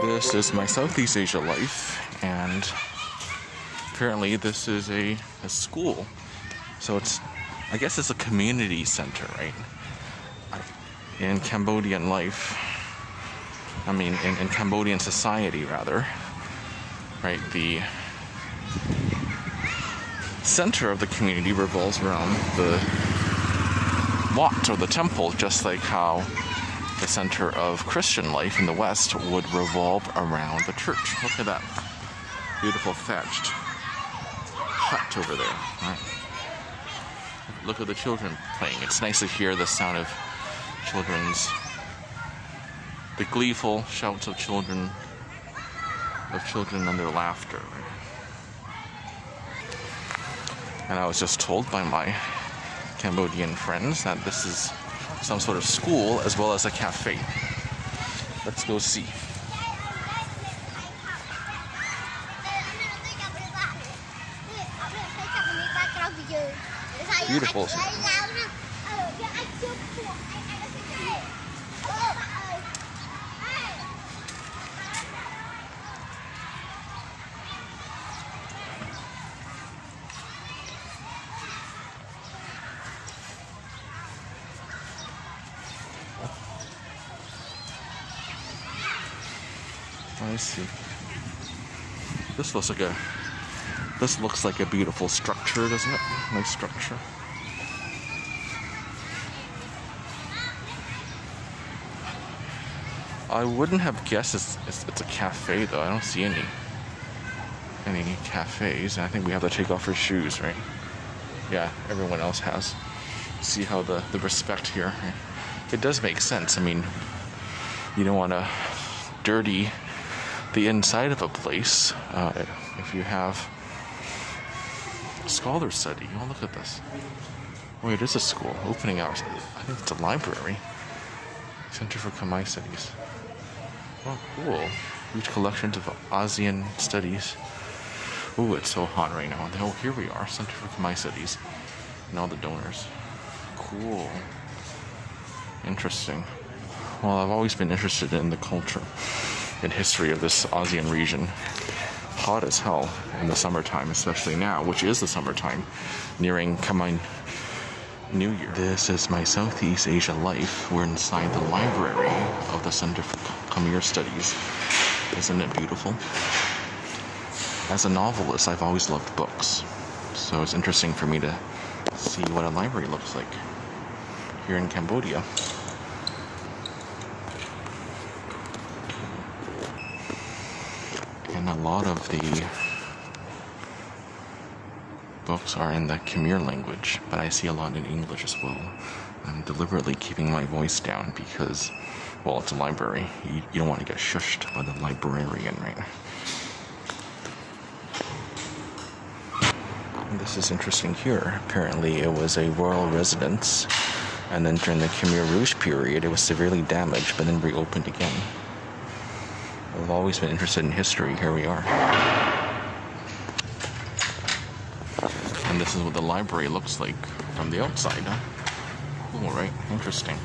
This is my Southeast Asia life, and apparently this is a, a school. So it's, I guess it's a community center, right? In Cambodian life, I mean, in, in Cambodian society, rather, right? The center of the community revolves around the Wat or the temple, just like how the center of Christian life in the West would revolve around the church. Look at that beautiful thatched hut over there. Right. Look at the children playing. It's nice to hear the sound of children's, the gleeful shouts of children, of children and their laughter. And I was just told by my Cambodian friends that this is some sort of school as well as a cafe. Let's go see. Beautiful. I see. This looks like a this looks like a beautiful structure, doesn't it? Nice structure. I wouldn't have guessed it's, it's, it's, a cafe though. I don't see any any cafes. I think we have to take off our shoes, right? Yeah, everyone else has. See how the, the respect here. It does make sense. I mean, you don't want to dirty the inside of a place uh, if you have scholar study. you Oh, look at this. Wait, it is a school. Opening hours. I think it's a library. Center for Khmer Studies. Oh, cool. Huge collections of ASEAN studies. Ooh, it's so hot right now. Oh, here we are. Center for Khmer Studies. And all the donors. Cool. Interesting. Well, I've always been interested in the culture and history of this ASEAN region. Hot as hell in the summertime, especially now, which is the summertime, nearing Khmer New Year. This is my Southeast Asia life. We're inside the library of the Center for Khmer Studies. Isn't it beautiful? As a novelist, I've always loved books, so it's interesting for me to see what a library looks like here in Cambodia. A lot of the books are in the Khmer language, but I see a lot in English as well. I'm deliberately keeping my voice down because, well, it's a library. You, you don't want to get shushed by the librarian, right? This is interesting here. Apparently, it was a royal residence, and then during the Khmer Rouge period, it was severely damaged, but then reopened again. I've always been interested in history. Here we are. And this is what the library looks like from the outside, huh? Cool, right? Interesting.